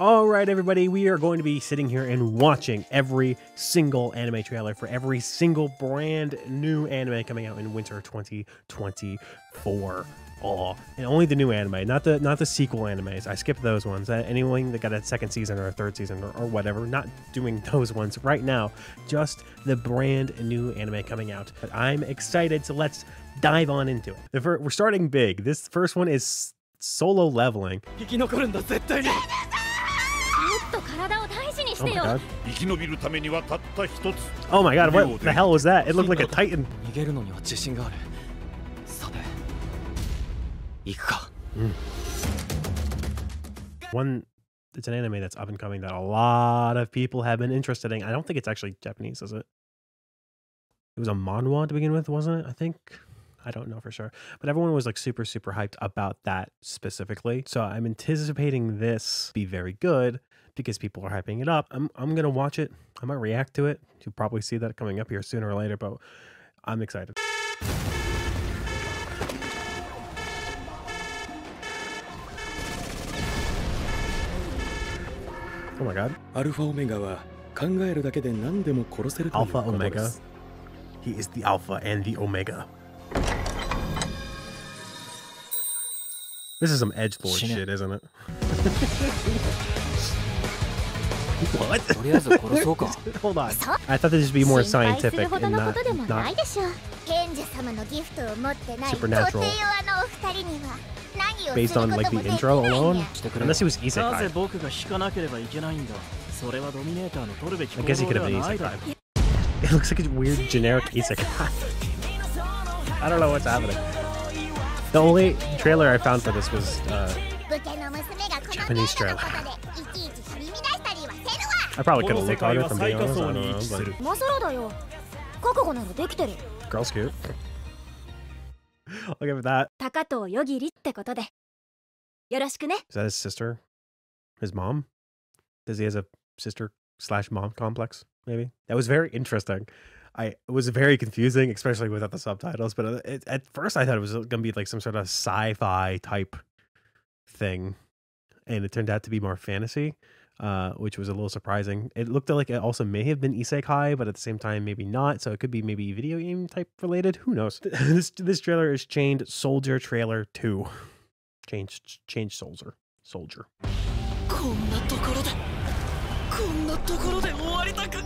All right, everybody, we are going to be sitting here and watching every single anime trailer for every single brand new anime coming out in winter 2024. Oh, and only the new anime, not the not the sequel animes. I skipped those ones. Uh, anyone that got a second season or a third season or, or whatever, not doing those ones right now. Just the brand new anime coming out. But I'm excited, so let's dive on into it. The fir- we're starting big. This first one is solo leveling. Oh my god. Oh my god, what the hell was that? It looked like a titan. Mm. One, it's an anime that's up and coming that a lot of people have been interested in. I don't think it's actually Japanese, is it? It was a manhwa to begin with, wasn't it? I think. I don't know for sure. But everyone was like super, super hyped about that specifically. So I'm anticipating this be very good because people are hyping it up. I'm, I'm going to watch it. I might react to it. You'll probably see that coming up here sooner or later, but I'm excited. Oh my god. Alpha Omega Alpha Omega. He is the Alpha and the Omega. This is some edge lord shit, isn't it? what? Hold on. I thought this would be more scientific and not, not supernatural. Based on like the intro alone? Unless he was Isekai. I guess he could have been Isekai. It looks like a weird generic Isekai. I don't know what's happening. The only trailer I found for this was uh, uh Japanese trailer. I probably こ could の have 世 looked 界 harder は from 最 being 下 honest. I 層 don't に know, 位置す but る今更だよ覚悟ならできてる girl's cute. I'll give it that. 高藤よぎりってことでよろしくね Is that his sister? His mom? Does he has a sister slash mom complex? Maybe that was very interesting. I it was very confusing, especially without the subtitles. But uh, it, at first, I thought it was gonna be like some sort of sci-fi type thing, and it turned out to be more fantasy, uh, which was a little surprising. It looked like it also may have been isekai, but at the same time, maybe not. So it could be maybe video game type related. Who knows? this this trailer is Chained Soldier Trailer Two. Change change soldier soldier. こんなところでこんなところで終わりたく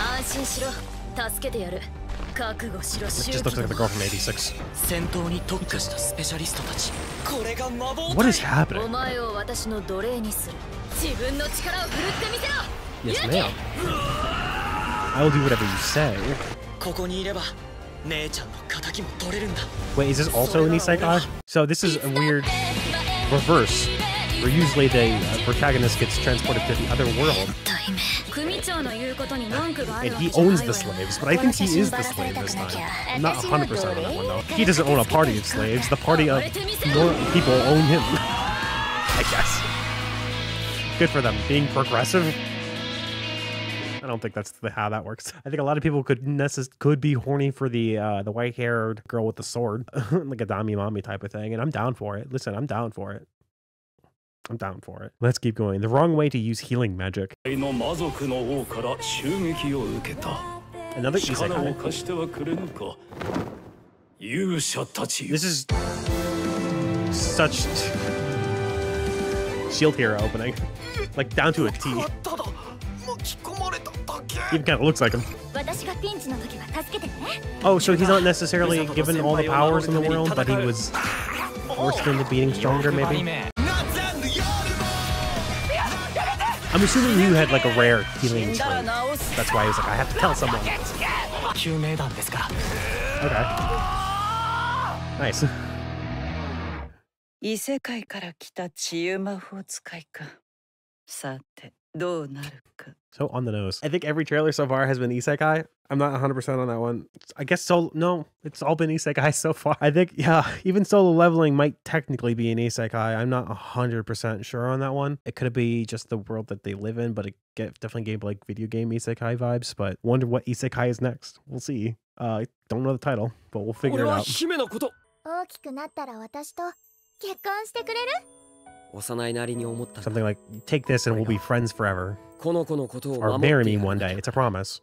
安心しろ助けてやる覚悟しろ It Just looks like the girl from 86. What is happening? Yes, ma'am. I will do whatever you say. Wait, is this also an Isekai? So this is a weird reverse where usually the uh, protagonist gets transported to the other world. And he owns the slaves, but I think he is the slave this time. I'm not 100% on that one, though. He doesn't own a party of slaves. The party of people own him, I guess. Good for them, being progressive. I don't think that's the, how that works. I think a lot of people could necess- could be horny for the uh, the white haired girl with the sword, like a dami mommy type of thing, and I'm down for it. Listen, I'm down for it. I'm down for it. Let's keep going. The wrong way to use healing magic. Another This is such shield hero opening. Like down to a T. Even kind of looks like him. Oh, so he's not necessarily given all the powers in the world, but he was forced into being stronger, maybe? I'm assuming you had like a rare healing trait. That's why he was like, I have to tell someone. 救命団ですから Okay. Nice. 異世界から来た治癒魔法使いかさてどうなるか So on the nose. I think every trailer so far has been isekai. I'm not 100% on that one. I guess so. No, it's all been isekai so far. I think, yeah, even solo leveling might technically be an isekai. I'm not 100% sure on that one. It could be just the world that they live in, but it get, definitely gave like video game isekai vibes. But wonder what isekai is next. We'll see. Uh, I don't know the title, but we'll figure 俺 it は out. 姫のこと大きくなったら私と結婚してくれる 幼いなりに思ったんだ Something like, take this and we'll be friends forever. この子のことを Or 守 marry って me やる one んだ day. It's a promise.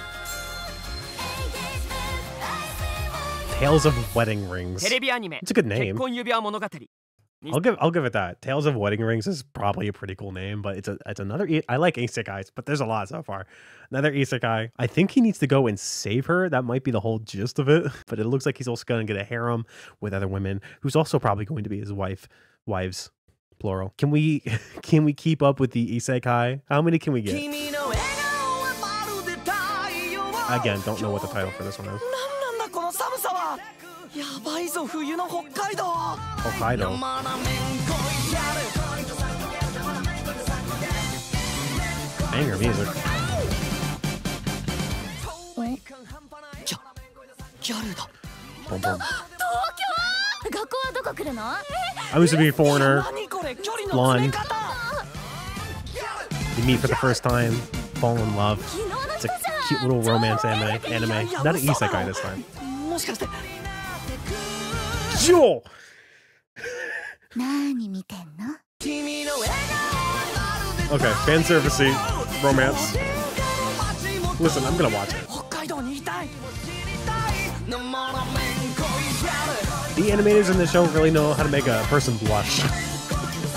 Tales of Wedding Rings. It's a good name. I'll give I'll give it that. Tales of Wedding Rings is probably a pretty cool name, but it's a it's another I like isekais, but there's a lot so far. Another isekai. I think he needs to go and save her. That might be the whole gist of it. But it looks like he's also going to get a harem with other women, who's also probably going to be his wife, wives, plural. Can we can we keep up with the isekai? How many can we get? Again, don't know what the title for this one is. なんだこの寒さはやばいぞ冬の北海道 Hokkaido. Banger music. ギャルだ Boom, boom. 学校はどこ来るの I used to be a foreigner. 何これ距離の詰め Blonde. 方 You meet for the first time, fall in love. 昨日の It's 人 a じゃん cute little romance anime. Anime, not an isekai this time. もしかして Joel. 何見てんの Okay, fan servicey romance. Listen, I'm gonna watch it. 北海道にいたい The animators in the show really know how to make a person blush.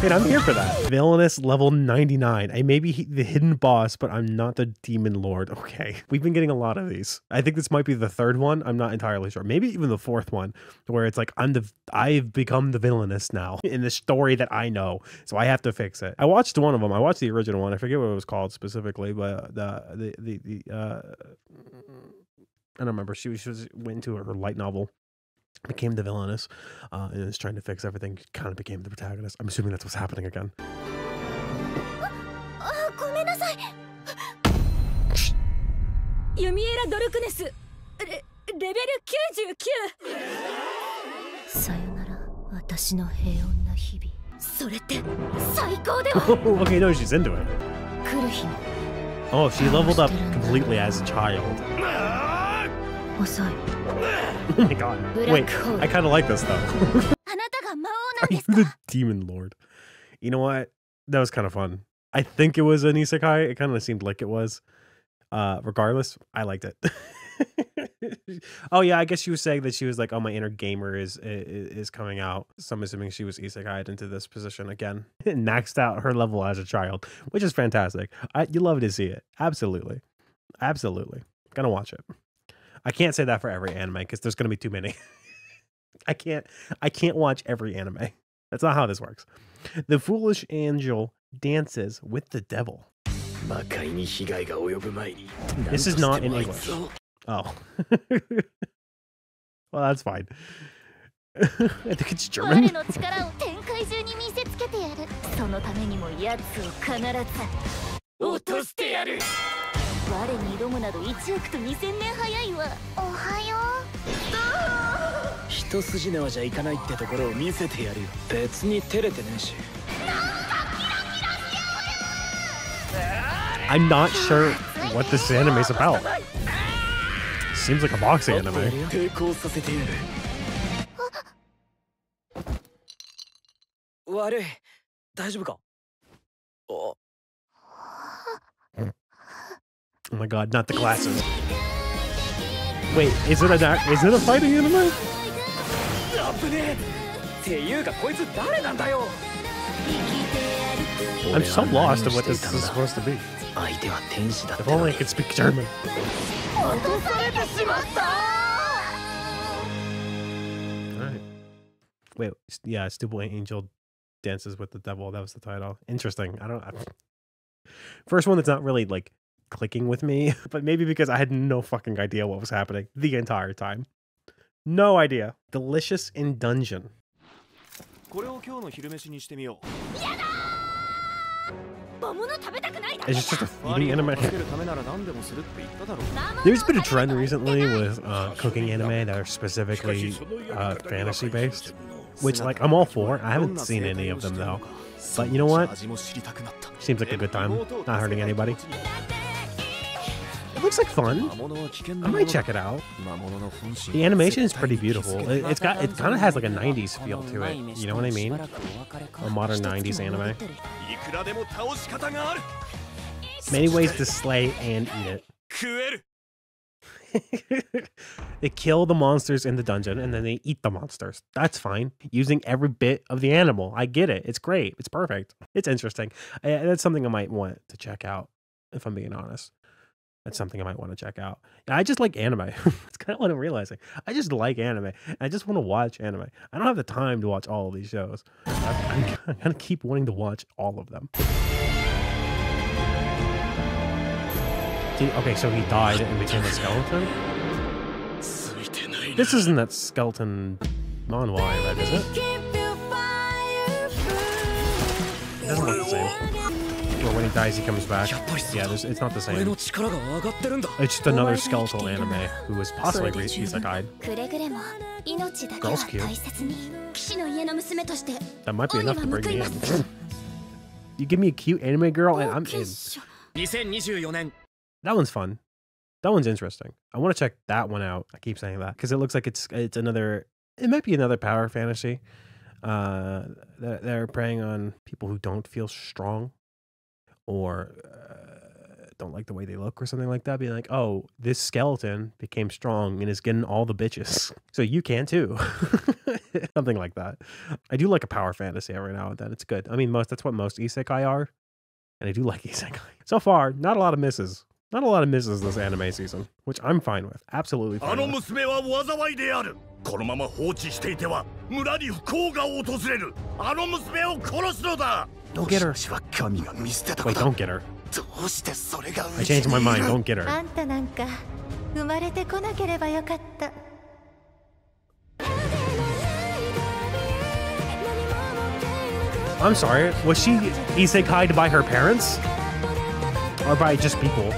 And I'm here for that. Villainess level 99. I may be the hidden boss, but I'm not the demon lord. Okay. We've been getting a lot of these. I think this might be the third one. I'm not entirely sure. Maybe even the fourth one, where it's like I'm the I've become the villainous now in the story that I know. So I have to fix it. I watched one of them. I watched the original one. I forget what it was called specifically, but the the the, the uh I don't remember. She was, she was went into her light novel became the villainess uh, and is trying to fix everything, kind of became the protagonist. I'm assuming that's what's happening again. Yumiella Dolkness, level 99! Okay, no, she's into it. Oh, she leveled up completely as a child. Oh my god. Wait, I kind of like this though. Are you the demon lord? You know what? That was kind of fun. I think it was an isekai. It kind of seemed like it was. Uh, regardless, I liked it. oh yeah, I guess she was saying that she was like, "Oh, my inner gamer is is, is coming out." So I'm assuming she was isekai into this position again, maxed out her level as a child, which is fantastic. I, you love to see it, absolutely, absolutely. Gonna watch it. I can't say that for every anime because there's going to be too many. I can't I can't watch every anime. That's not how this works. The foolish angel dances with the devil. This is not in English. Oh. well, that's fine. I think it's German. 我に挑むなど1億と2000年早いわおはよう一筋縄じゃいかないってところを見せてやるよ別に照れてねえし I'm not sure what this anime is about. Seems like a boxing anime. What? 大丈夫かあ Oh my god, not the glasses. Wait, is it a is it a fighting anime? 危ねえっていうかこいつ誰なんだよ I'm so lost of what this is supposed to be. 相手は天使だっ If たの only に I could speak German. 落とされてしまった Alright. Wait, s- yeah, Stupid Angel dances with the devil. That was the title. Interesting. I don't. I, first one that's not really like clicking with me, but maybe because I had no fucking idea what was happening the entire time. No idea. Delicious in Dungeon. It's just a anime. There's been a trend recently with uh, cooking anime that are specifically uh, fantasy based, which like I'm all for. I haven't seen any of them though. But you know what? Seems like a good time. Not hurting anybody. looks like fun. I might check it out. The animation is pretty beautiful. It, has got it kind of has like a 90s feel to it. You know what I mean? A modern 90s anime. Many ways to slay and eat it. they kill the monsters in the dungeon and then they eat the monsters. That's fine. Using every bit of the animal. I get it. It's great. It's perfect. It's interesting. That's something I might want to check out if I'm being honest that's something I might want to check out. I just like anime. It's kind of what I'm realizing. I just like anime. I just want to watch anime. I don't have the time to watch all of these shows. I'm, I'm going to keep wanting to watch all of them. Okay, so he died and became a skeleton? This isn't that skeleton manhwa I read, is it? It doesn't look the same. Well, when he dies, he comes back. Yeah, it's not the same. It's just another skeletal anime who was possibly isekai. Girl's cute. That might be enough to bring me in. you give me a cute anime girl and I'm in. That one's fun. That one's interesting. I want to check that one out. I keep saying that because it looks like it's it's another. It might be another power fantasy. Uh, they're preying on people who don't feel strong or uh, don't like the way they look, or something like that. Being like, oh, this skeleton became strong and is getting all the bitches, so you can too. something like that. I do like a power fantasy every now and then. It's good. I mean, most that's what most isekai are, and I do like isekai. So far, not a lot of misses. Not a lot of misses this anime season, which I'm fine with. Absolutely あ fine の with. 娘は災いであるこのまま放置していては村に不幸が訪れるあの娘を殺すのだ don't get her. Wait, don't get her. I changed my mind. Don't get her. I'm sorry. Was she isekai'd by her parents? Or by just people?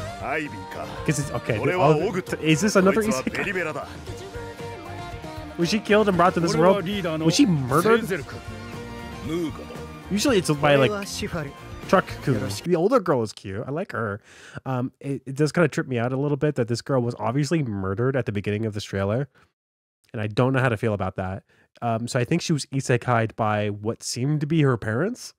Because it's okay. Oh, is this another isekai? Was she killed and brought to this world? Was she murdered? Usually it's by like truck coon. The older girl is cute. I like her. Um, it, it does kind of trip me out a little bit that this girl was obviously murdered at the beginning of this trailer, and I don't know how to feel about that. Um, so I think she was isekai'd by what seemed to be her parents.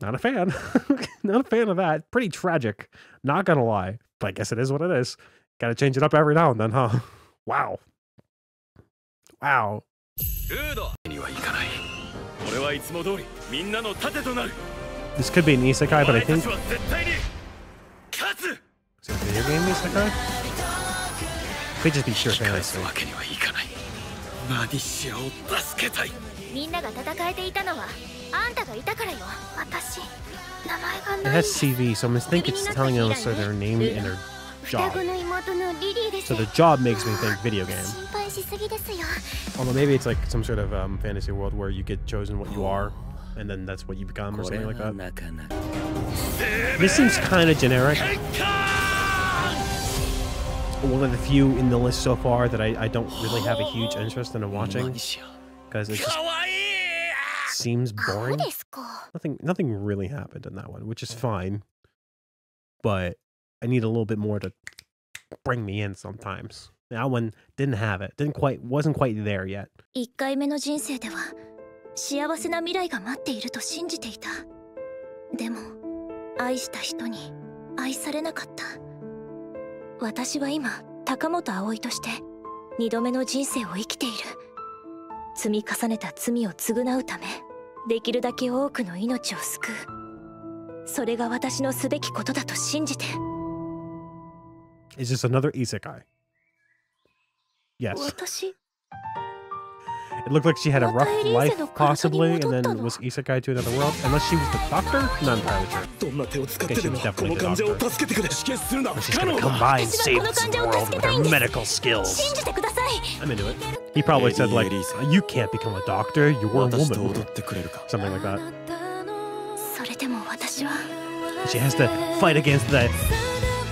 Not a fan. Not a fan of that. Pretty tragic. Not gonna lie, but I guess it is what it is. Got to change it up every now and then, huh? Wow. Wow. This could be an isekai, お but I 前た think ちは絶対に勝つ is it a video game isekai. Could just be pure 返 fantasy. すわけにはいかないマディシアを助けたいみんなが戦えていたのはあんたがいたからよ私名前 It がない has CV, so I'm think it's telling us their name and their 双 job. 子の妹のリリーです So the job makes me think video game. 心配しすぎですよ Although maybe it's like some sort of um, fantasy world where you get chosen what you are, and then that's what you become or something like that. This seems kind of generic. One of the few in the list so far that I, I don't really have a huge interest in watching. Because it just seems boring. Nothing, nothing really happened in that one, which is fine. But I need a little bit more to bring me in sometimes. That one didn't have it. Didn't quite wasn't quite there yet. 1回目の人生では幸せな未来が待っていると信じていたでも愛した人に愛されなかった私は今高本葵として2度目の人生を生きている積み重ねた罪を償うためできるだけ多くの命を救うそれが私のすべきことだと信じて It's just another isekai. Yes. It looked like she had a rough life, possibly, and then was isekai to another world. Unless she was the doctor? Not entirely sure. Okay, she was definitely the doctor. Or she's gonna come by and save this world with her medical skills. I'm into it. He probably said, like, uh, you can't become a doctor, you were a woman. Something like that. She has to fight against the,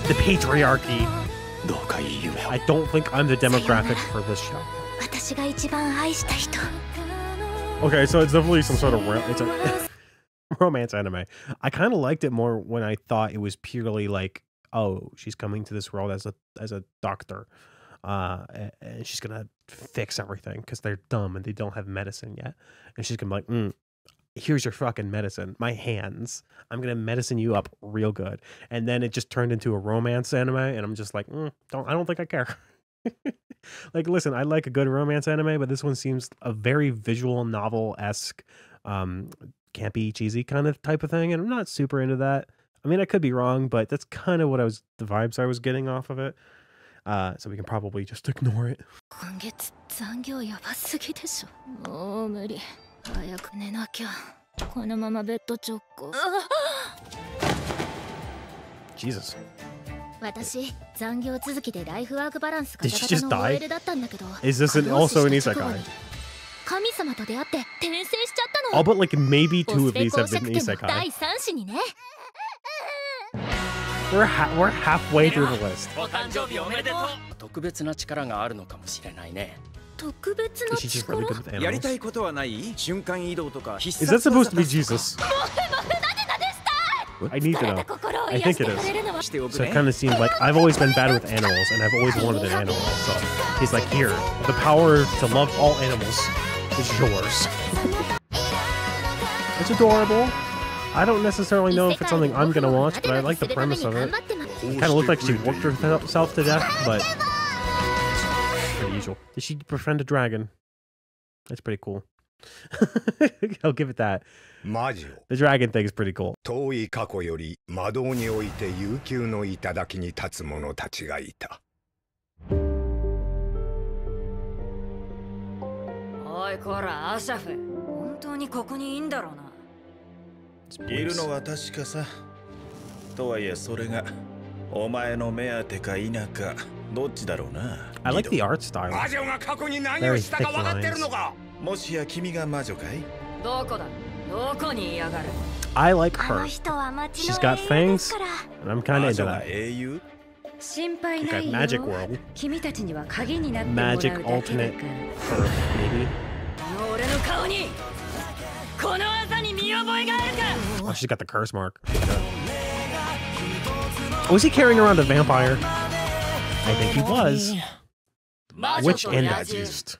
the patriarchy どうかいい夢を I don't think I'm the demographic for this show. 私が一番愛した人 Okay, so it's definitely some sort of ro- it's a romance anime. I kind of liked it more when I thought it was purely like, oh, she's coming to this world as a as a doctor, uh, a- and she's gonna fix everything because they're dumb and they don't have medicine yet, and she's gonna be like, mm, here's your fucking medicine, my hands. I'm gonna medicine you up real good, and then it just turned into a romance anime, and I'm just like, mm, don't I don't think I care. like listen i like a good romance anime but this one seems a very visual novel esque um campy cheesy kind of type of thing and i'm not super into that. I mean i could be wrong but that's kind of what i was the vibes i was getting off of it. Uh so we can probably just ignore it 今月残業やばすぎでしょもう無理早く寝なきゃこのままベッド直行 jesus 私残業続きでライフワークバランスが Did she just ガタガタの die? OL だったんだけど is this an 看護師 also an した直後 isekai に神様と出会って転生しちゃったの all but like maybe オ two ス of ペ these 公 have 爵 been 家の isekai 第三子にね we're ha- we're halfway through the list お誕生日おめでとう特別な力があるのかもしれないね 特別な is she just 力 really good with やりた animals いことはない瞬間移動とか必 is that 殺 supposed to be 技とか jesus i need 疲 to れ know た心を I 癒 think して it く is れるのはしておく So it ね kind of seemed like I've always been bad with animals, and I've always wanted an animal. So he's like, here, the power to love all animals is yours. it's adorable. I don't necessarily know if it's something I'm gonna watch, but I like the premise of it. Kind of looked like she worked herself to death, but pretty usual. Did she befriend a dragon? That's pretty cool. I'll give it that. The dragon thing is pretty cool. 遠い過去より魔道において悠久の頂に立つ者たちがいたおいこらアシャフ本当にここにいいんだろうな It's いる.のは確かさとはいえそれがお前の目当てか否か どっちだろうな I like the リド art style. 魔女が過去に何をしたか分かってるのかもしや君が魔女かいどこだどこにいやがる I like あの her. 人は街 She's の got 英雄です fangs, から and I'm kind of 魔 into 女が that. 英雄心配 Like な a いよ magic world. 君たちには鍵になってもらうだ Magic けだ alternate から Earth, maybe. この俺の顔にこの技に見覚えがあるか Oh, she's got the curse mark. Was he carrying around a vampire? I think he was. Which end I used.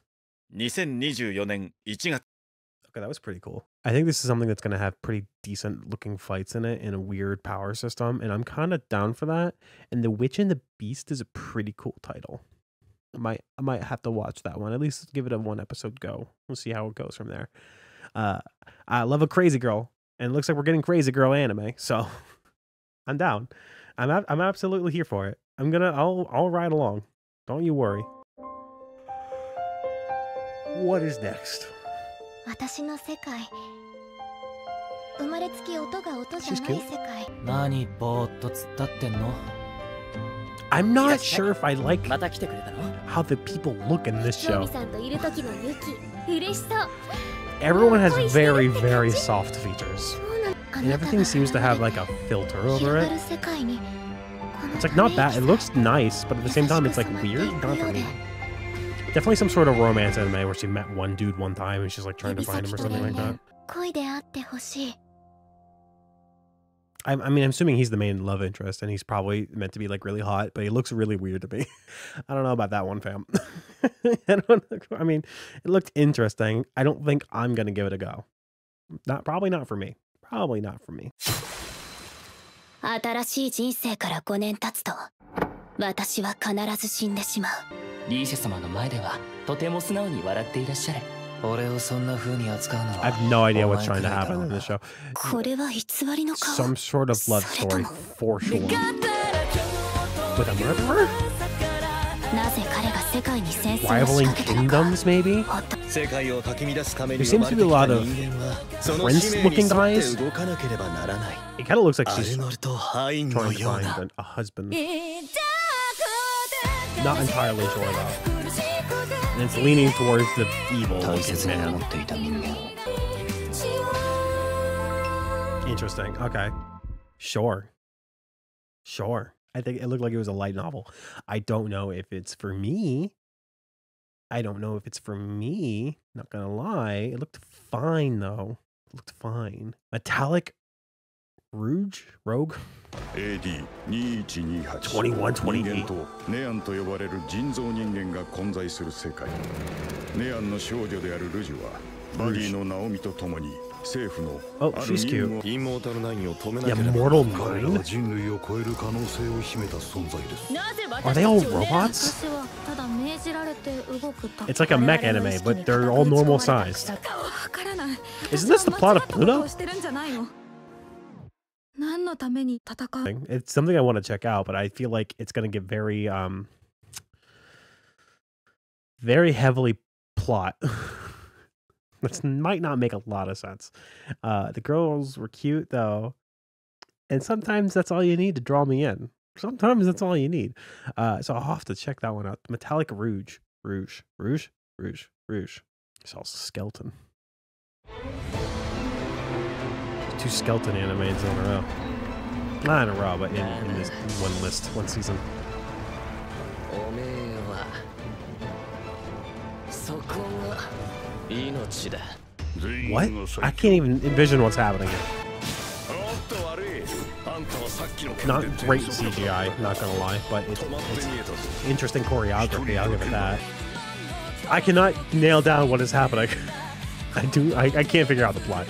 Okay, that was pretty cool. I think this is something that's going to have pretty decent looking fights in it in a weird power system, and I'm kind of down for that. And The Witch and the Beast is a pretty cool title. I might I might have to watch that one. At least give it a one episode go. We'll see how it goes from there. Uh, I love a crazy girl, and it looks like we're getting crazy girl anime. So I'm down. I'm I'm absolutely here for it. I'm gonna I'll I'll ride along. Don't you worry. What is next? 私の世界生まれつき音が音じゃ She's ない cute. 世界何ぼーっと突っ立ってんの I'm not sure if I like また来てくれたの how the people look in this ナ show. ミさんといる時のユキ嬉しそう Everyone has 恋してる very, って very 感じ soft features. そうなのあ And なたが everything seems to have like a filter 広 over が it. It's like not bad. It looks nice, but at the same time, it's like weird. Not for me. Definitely some sort of romance anime where she met one dude one time and she's like trying to find him or something like that. I, I mean, I'm assuming he's the main love interest and he's probably meant to be like really hot, but he looks really weird to me. I don't know about that one, fam. I, don't, I mean, it looked interesting. I don't think I'm going to give it a go. Not Probably not for me. Probably not for me. 新しい人生から5年経つと私は必ず死んでしまうリーシェ様の前ではとても素直に笑っていらっしゃる俺をそんな風に扱うの I は have no idea what's trying to happen in this show. これは偽りの顔 Some sort of love story for sure. With a murderer? なぜ rivaling kingdoms, maybe? There seems to be a lot of prince-looking guys. It kind of looks like she's trying to find a husband. Not entirely sure about. And it's leaning towards the evil looking man. Interesting. Okay. Sure. Sure. I think it looked like it was a light novel. I don't know if it's for me. I don't know if it's for me. Not gonna lie. It looked fine though. It looked fine. Metallic Rouge? Rogue? AD2128 2128人間とネアンと呼ばれる人造人間が混在する世界ネアンの少女であるルジュはバディのナオミと共に政府の Oh, she's cute. Yeah, Mortal Nine? Are they all robots? It's like a mech anime, but they're all normal sized. Isn't this the plot of Pluto? It's something I want to check out, but I feel like it's going to get very, um, very heavily plot. That might not make a lot of sense. Uh the girls were cute though. And sometimes that's all you need to draw me in. Sometimes that's all you need. Uh so I'll have to check that one out. Metallic Rouge. Rouge. Rouge? Rouge. Rouge. It's all skeleton. Two skeleton animes in a row. Not in a row, but in, in this one list, one season. おめえはそこが命だ What? I can't even envision what's happening here. Not great CGI, not gonna lie, but it's, it's interesting choreography, I'll give it that. I cannot nail down what is happening. I do, I, I can't figure out the plot.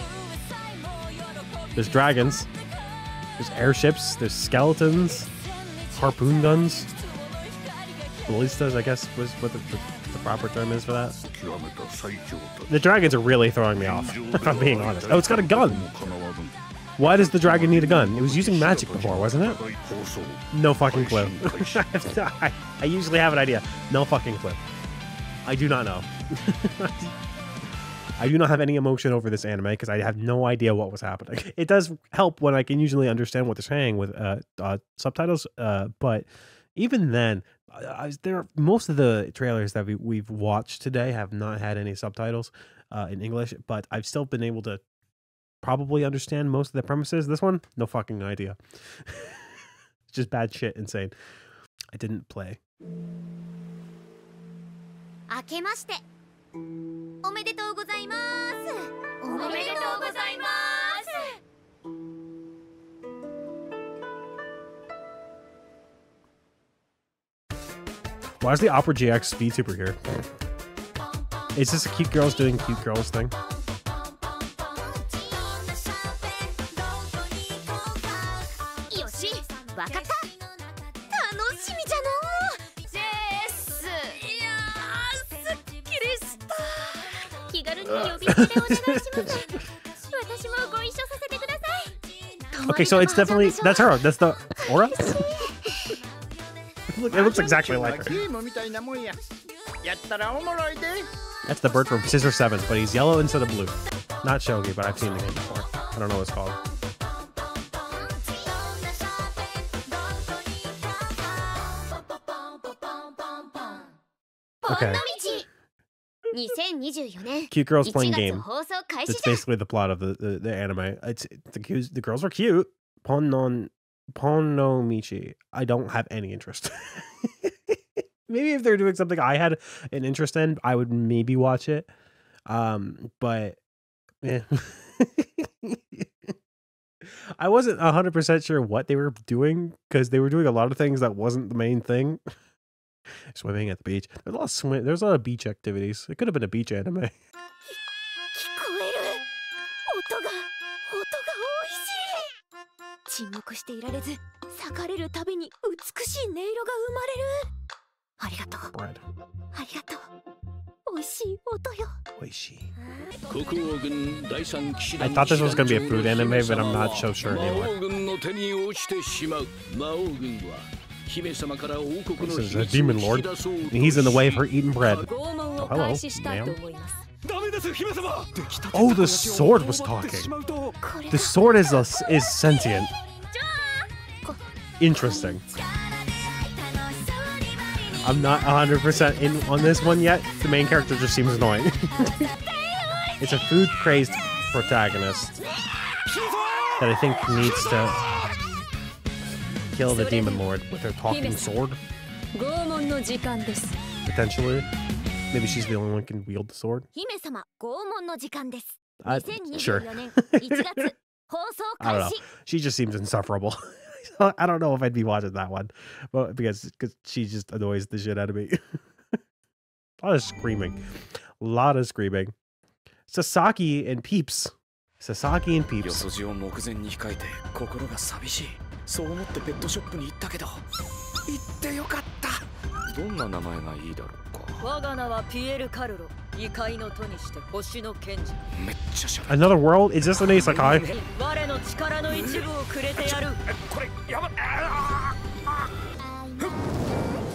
There's dragons. There's airships. There's skeletons. Harpoon guns. Ballistas, I guess, was what the, the, the proper term is for that. The dragons are really throwing me off, if I'm being honest. Oh, it's got a gun! Why does the dragon need a gun? It was using magic before, wasn't it? No fucking clue. I usually have an idea. No fucking clue. I do not know. I do not have any emotion over this anime because I have no idea what was happening. It does help when I can usually understand what they're saying with uh, uh, subtitles, uh, but even then, I was there. Most of the trailers that we, we've watched today have not had any subtitles uh, in English, but I've still been able to probably understand most of the premises. This one, no fucking idea. Just bad shit, insane. I didn't play. 明けましておめでとうございますおめでとうございます Why is the Opera GX VTuber here? Is this a cute girls doing cute girls thing? okay, so it's definitely that's her. That's the aura. Look, it looks exactly like her. That's the bird from Scissor 7, but he's yellow instead of blue. Not Shogi, but I've seen the game before. I don't know what it's called. Okay. cute girls playing game. It's basically the plot of the, the, the anime. It's the, the girls were cute. Pon non Ponon Pon no Michi. I don't have any interest. maybe if they're doing something I had an interest in, I would maybe watch it. Um, but eh. I wasn't hundred percent sure what they were doing because they were doing a lot of things that wasn't the main thing. Swimming at the beach. There's a lot of swim. There's a lot of beach activities. It could have been a beach anime. 沈黙していられず裂かれるたびに美しい音色が生まれるありがとう.ありがとう美味しい音よ Oishi. 国王軍第三騎士 I 団 thought this was gonna be a food anime, but I'm not so sure 魔 anymore. 王軍の手に落ちてしまう魔王軍は姫様から王国 This の is a 秘密を demon 引き lord, 出そう and と he's in the way of her し eating bread. Oh, を hello, ma'am. Oh, the sword was talking. The sword is a, is sentient. Interesting. I'm not 100% in on this one yet. The main character just seems annoying. it's a food-crazed protagonist that I think needs to kill the demon lord with her talking sword. Potentially. maybe she's the only one who can wield the sword. 姫様拷問の時間です Uh, sure. 2024年1月放送 I don't 開 know. 始 She just seems insufferable. I don't know if I'd be watching that one, but because because she just annoys the shit out of me. a lot of screaming, a lot of screaming. Sasaki and Peeps. Sasaki and よ Peeps. そじを目前に控えて心が寂しいそう思ってペットショップに行ったけど行ってよかったどんな名前がいいだろう う か我が名はピエール・カルロ異界の都にして星の賢者めっちゃしゃ Another world? Is this an isekai? 我の力の一部をくれてやるこれやば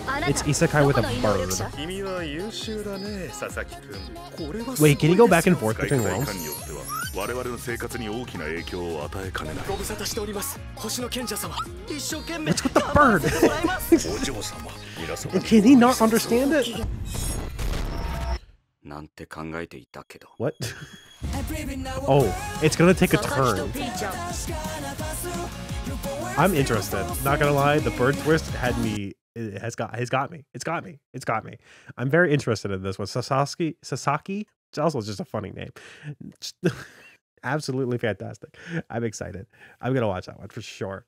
あなた It's isekai with a どこの異能力者 bird. 君は優秀だね佐々木君これは Wait, can you go back and forth 使い between 方 worlds? によっては我々の生活に大きな影響を与えかねないご無沙汰しております星の賢者様一生懸命 What's with the bird? もらいますお嬢様皆様 Can he not understand it? What? oh, it's gonna take a turn. I'm interested. Not gonna lie, the bird twist had me. It has got. Has got me. It's got me. It's got me. I'm very interested in this one. Sasaki. Sasaki. It's also just a funny name. Absolutely fantastic. I'm excited. I'm gonna watch that one for sure.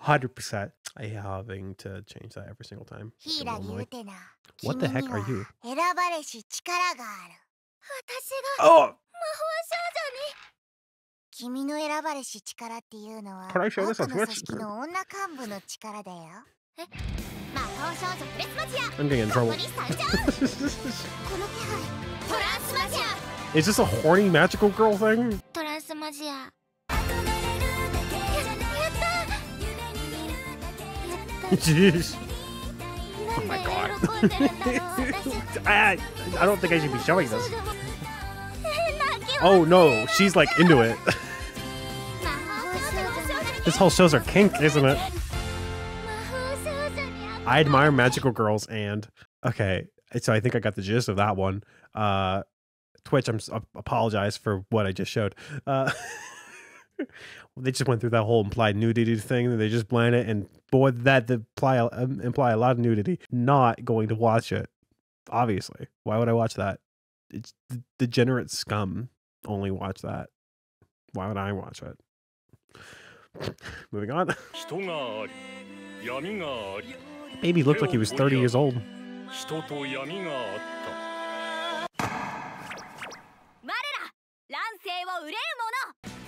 Hundred percent. I hate having to change that every single time. What the heck are you? Oh! Can I show this on Twitch? I'm getting in trouble. Is this a horny magical girl thing? Jeez. Oh my god. I, I don't think I should be showing this. Oh no, she's like into it. this whole show's a kink, isn't it? I admire magical girls and okay, so I think I got the gist of that one. Uh, Twitch, I'm apologize for what I just showed. Uh, they just went through that whole implied nudity thing and they just bland it and boy that imply, um, imply a lot of nudity. Not going to watch it obviously. Why would i watch that? It's degenerate scum only watch that. Why would i watch it? Moving on. Baby looked like he was 30 years old.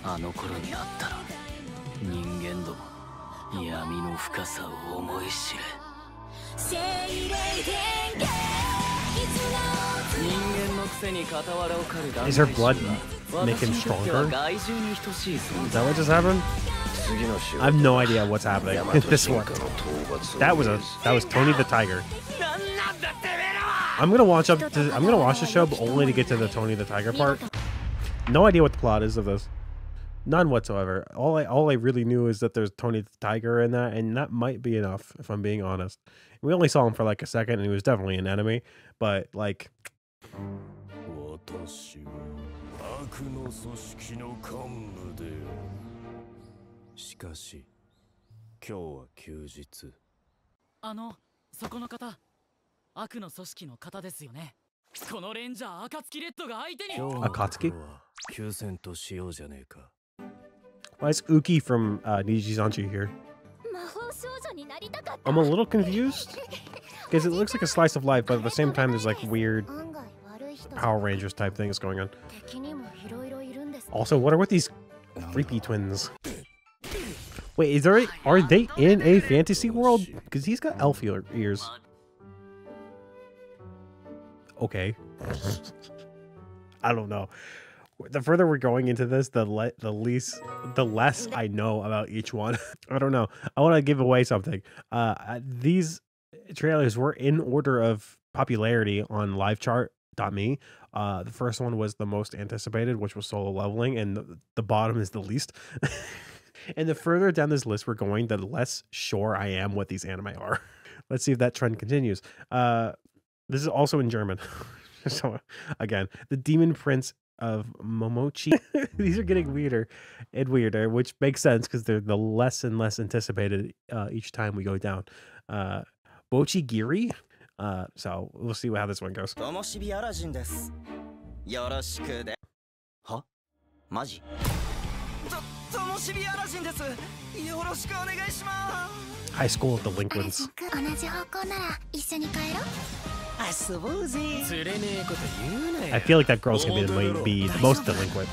人と闇があった我ら乱世を憂えるあの頃にあったら人間ども闇の深さを思い知れ精霊伝言人間のくせに傍らを狩る男 Is her 性 blood 衆は make him 私にとっては stronger? 害獣に等しい存 Is 在 that what just happened? I have no idea what's happening in this one. That was a that was Tony the Tiger. I'm gonna watch up to I'm gonna watch the show but only to get to the Tony the Tiger part. No idea what the plot is of this. None whatsoever. All I all I really knew is that there's Tony the Tiger in that, and that might be enough if I'm being honest. We only saw him for like a second, and he was definitely an enemy. But like, 私は悪の組織の幹部であるしかし今日は休日あのそこの方悪の組織の方ですよねこのレンジャー暁レッドが相手に今日の Akatsuki? ところは休戦としようじゃねえか why is Uki from uh, Nijisanji here? I'm a little confused because it looks like a slice of life, but at the same time, there's like weird Power Rangers type things going on. Also, what are with these creepy twins? Wait, is there a, are they in a fantasy world? Because he's got elf ears. Okay. I don't know. The further we're going into this, the le- the least, the less I know about each one. I don't know. I want to give away something. Uh, these trailers were in order of popularity on livechart.me. Uh, the first one was the most anticipated, which was solo leveling, and the, the bottom is the least. and the further down this list we're going, the less sure I am what these anime are. Let's see if that trend continues. Uh, this is also in German. so again, the Demon Prince of Momochi. These are getting weirder and weirder, which makes sense because they're the less and less anticipated uh, each time we go down. Uh, Bucchigiri. Uh, so we'll see how this one goes. High School of Delinquents I feel like that girl's gonna be the, be the most delinquent.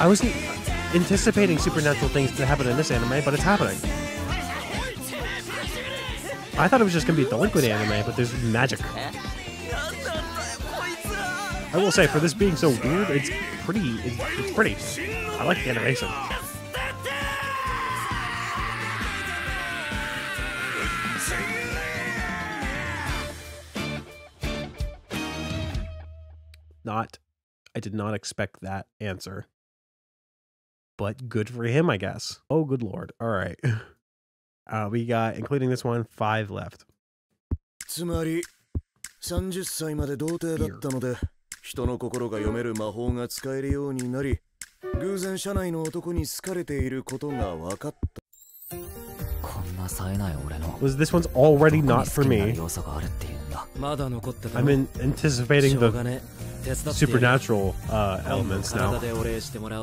I wasn't anticipating supernatural things to happen in this anime, but it's happening. I thought it was just gonna be delinquent anime, but there's magic. I will say, for this being so weird, it's pretty. It's, it's pretty. I like the animation. Not. I did not expect that answer. But good for him, I guess. Oh, good lord. All right. Uh, we got, including this one, five left. つまり30歳まで童貞だったので人の心が読める魔法が使えるようになり偶然社内の男に好かれていることが分かっ was this one's already not for me? I'm in, anticipating the supernatural uh, elements now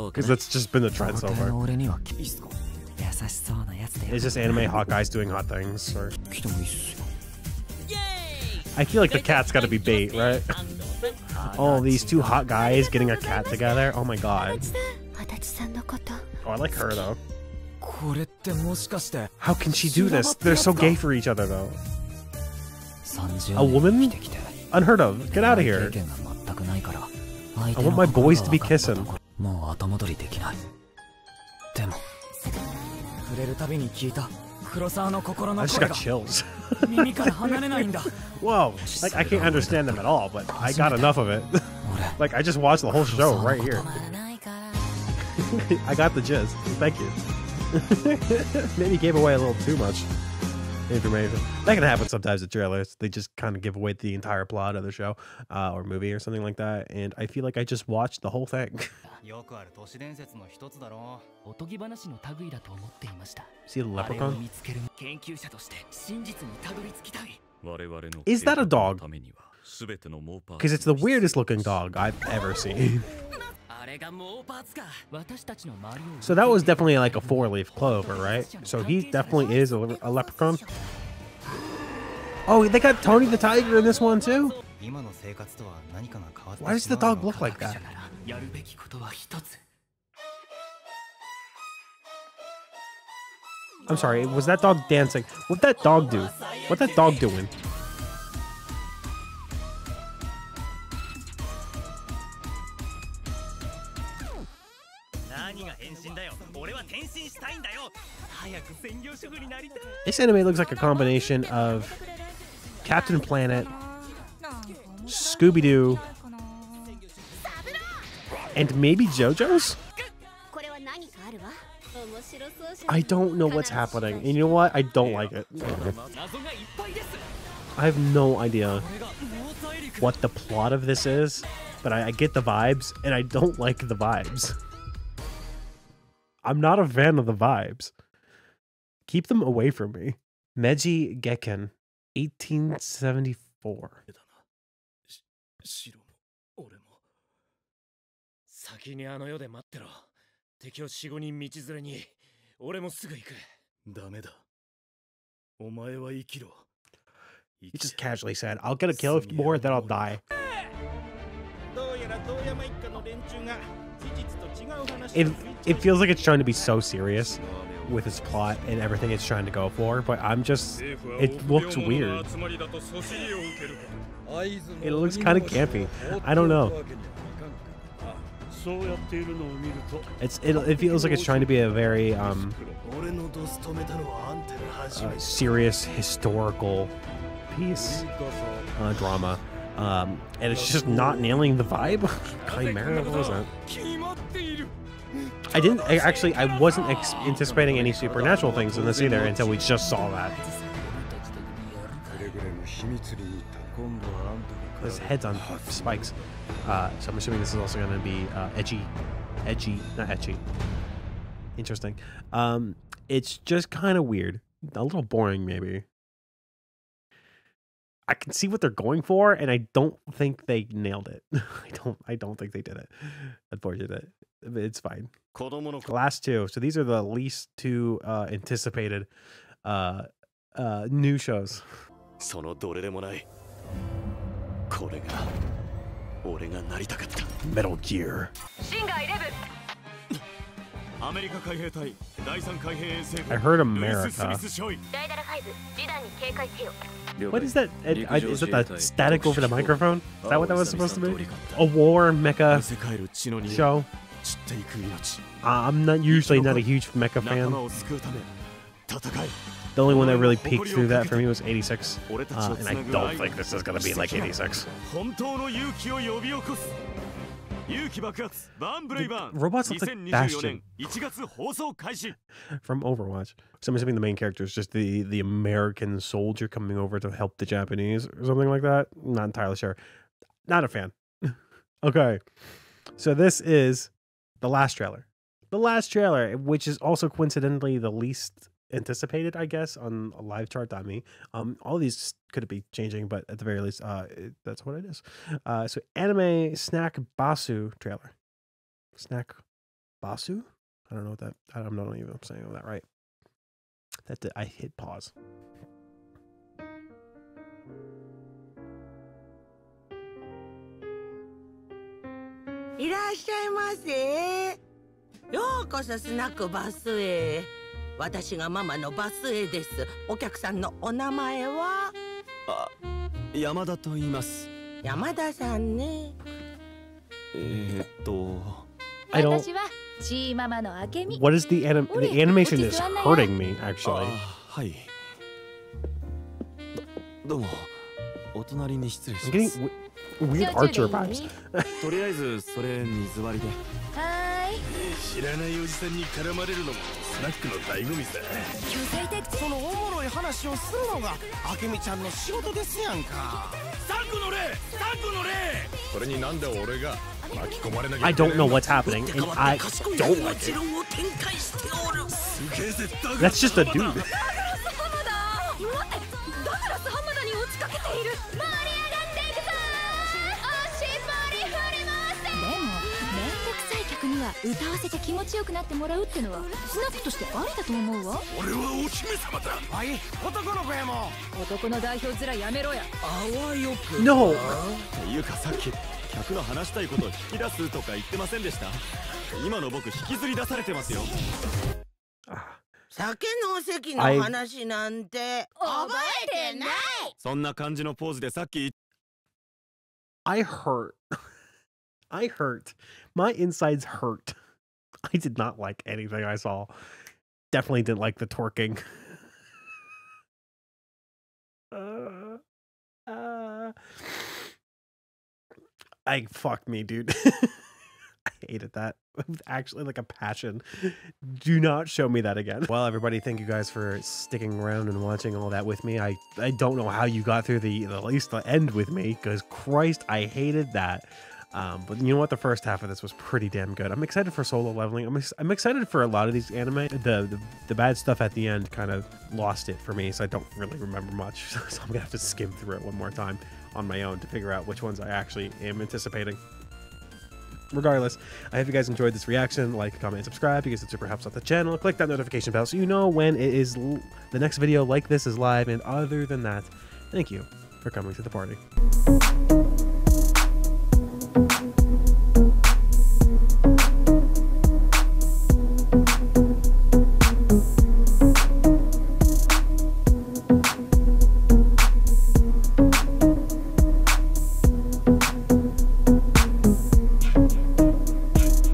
because that's just been the trend so far. It's just anime Hawkeyes doing hot things. Or... I feel like the cat's got to be bait, right? oh, these two hot guys getting a cat together. Oh my god. Oh, I like her though. How can she do this? They're so gay for each other, though. A woman? Unheard of. Get out of here. I want my boys to be kissing. I just got chills. Whoa. Like, I can't understand them at all, but I got enough of it. like, I just watched the whole show right here. I got the gist. Thank you. Maybe gave away a little too much information. That can happen sometimes at trailers. They just kind of give away the entire plot of the show uh, or movie or something like that. And I feel like I just watched the whole thing. See leprechaun? Is that a dog? Because it's the weirdest looking dog I've ever seen. So that was definitely like a four-leaf clover, right? So he definitely is a, le a leprechaun. Oh, they got Tony the Tiger in this one too? Why does the dog look like that? I'm sorry, was that dog dancing? What that dog do? What that dog doing? This anime looks like a combination of Captain Planet, Scooby Doo, and maybe JoJo's? I don't know what's happening. And you know what? I don't like it. I have no idea what the plot of this is, but I, I get the vibes, and I don't like the vibes. I'm not a fan of the vibes. Keep them away from me. Meiji Gekken, 1874. He just casually said, I'll get a kill if more, then I'll die. It, it feels like it's trying to be so serious with its plot and everything it's trying to go for, but I'm just, it looks weird. it looks kind of campy. I don't know. It's it, it feels like it's trying to be a very um, uh, serious historical piece uh, drama, um, and it's just not nailing the vibe. Chimera wasn't. I didn't I, actually. I wasn't anticipating any supernatural things in this either until we just saw that. His head's on spikes. Uh, so I'm assuming this is also going to be uh, edgy. Edgy, not etchy. Interesting. Um, it's just kind of weird. A little boring, maybe. I can see what they're going for, and I don't think they nailed it. I don't. I don't think they did it. Unfortunately, it's fine. Last two. So these are the least two uh, anticipated uh, uh, new shows. Metal Gear. I heard America. What is that? Is that the static over the microphone? Is that what that was supposed to be? A war mecha show? I'm not usually not a huge mecha fan. The only one that really peaked through that for me was 86, uh, and I don't think this is gonna be like 86. Robots look like Bastion from Overwatch. So I'm assuming the main character is just the the American soldier coming over to help the Japanese or something like that. Not entirely sure. Not a fan. okay, so this is the last trailer. The last trailer, which is also coincidentally the least anticipated, I guess, on a live chart.me. Um, all these could be changing, but at the very least, uh, it- that's what it is. Uh, so anime snack basu trailer. Snack basu? I don't know what that. I'm not even saying that right. That did, I hit pause. いらっしゃいませようこそスナックバスへ 私がママのバスエです。お客さんのお名前は？あ山田と言います。山田さんね。え、っと。私はチーママのあけみ What is the, anim the animation is hurting me actually. はい。ど,どうも。お隣に失礼します。とりあえずそれ水割りで。は知らないおじさんに絡まれるのもスナックの醍醐味さそのおもろい話をするのがあけみちゃんの仕事ですやんかサンクの例サンクの例それになんで俺が巻き込まれなきゃ I don't know what's happening, and I don't like it. 論を展開しておるすげえ絶対 That's just a dude. ダグラス浜田待ってダグラス浜田に落ちかけている盛りどくさい曲には歌わせて気持ちよくなってもらうってのはスナックとしてありだと思うわ。俺はお姫様だ。はい。男の子やもん。男の代表面やめろや。あわよく No. っていうかさっき客の話したいことを引き出すとか言ってませんでした？今の僕引きずり出されてますよ。酒のお席の話なんて覚えてない。そんな感じのポーズでさっき I hurt. I hurt. My insides hurt. I did not like anything I saw. Definitely didn't like the twerking. Uh, uh, I fuck me, dude. I hated that with actually like a passion. Do not show me that again. Well, everybody, thank you guys for sticking around and watching all that with me. I I don't know how you got through the, the at least the end with me because Christ, I hated that. Um, but you know what? The first half of this was pretty damn good. I'm excited for solo leveling. I'm, ex- I'm excited for a lot of these anime. The, the the bad stuff at the end kind of lost it for me, so I don't really remember much. So I'm gonna have to skim through it one more time on my own to figure out which ones I actually am anticipating. Regardless, I hope you guys enjoyed this reaction. Like, comment, and subscribe because it super helps out the channel. Click that notification bell so you know when it is the next video like this is live. And other than that, thank you for coming to the party.